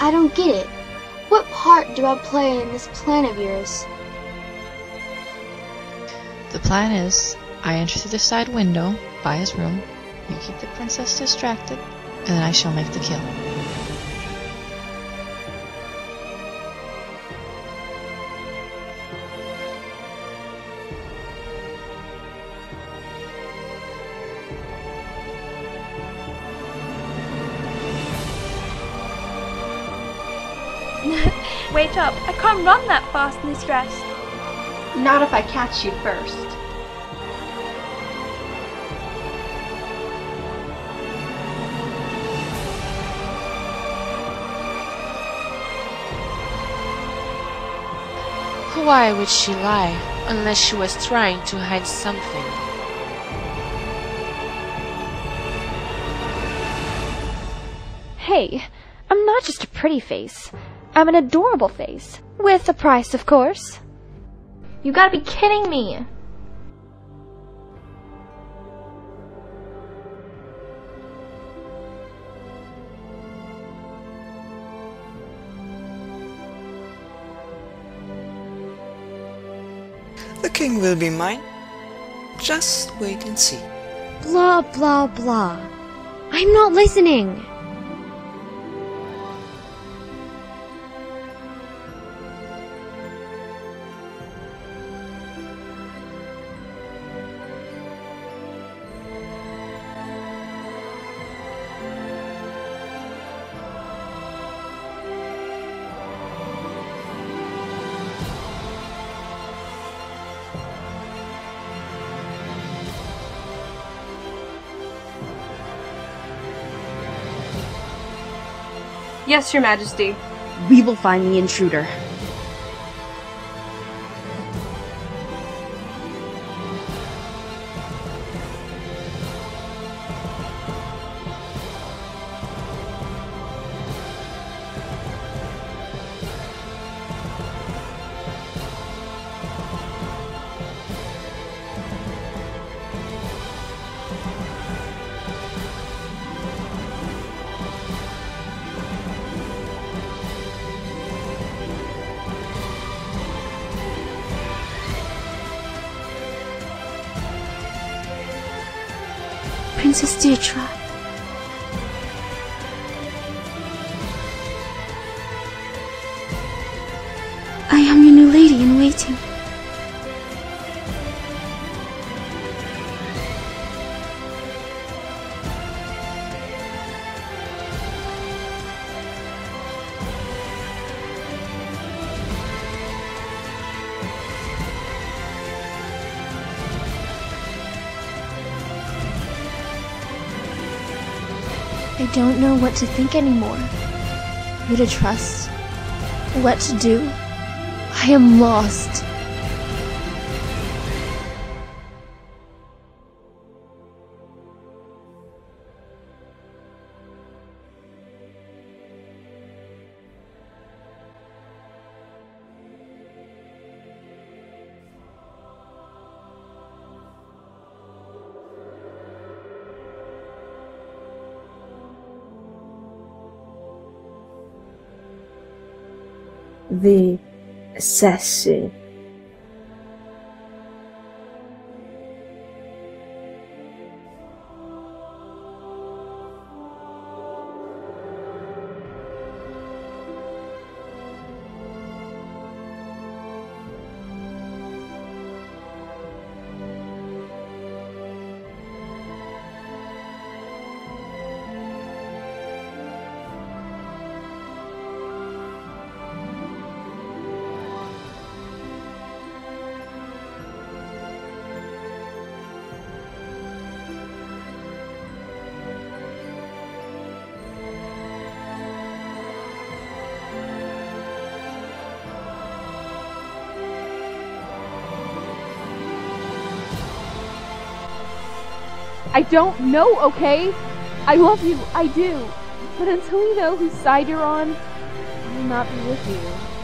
I don't get it. What part do I play in this plan of yours? The plan is I enter through the side window by his room, you keep the princess distracted, and then I shall make the kill. Wait up, I can't run that fast in this dress. Not if I catch you first. Why would she lie unless she was trying to hide something? Hey, I'm not just a pretty face. I'm an adorable face. With a price, of course. You gotta be kidding me. The king will be mine. Just wait and see. Blah, blah, blah. I'm not listening. Yes, Your Majesty. We will find the intruder. Princess Deirdre. I am your new lady in waiting. I don't know what to think anymore. Who to trust? What to do? I am lost. The assassin. I don't know, okay? I love you, I do. But until you know whose side you're on, I will not be with you.